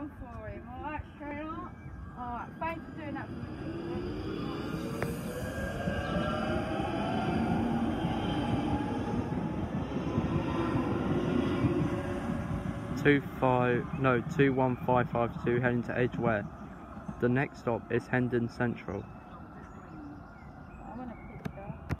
done for him. Alright, sweetheart? Alright, thanks for doing that. Two five no two one five five two heading to Edgware. The next stop is Hendon Central.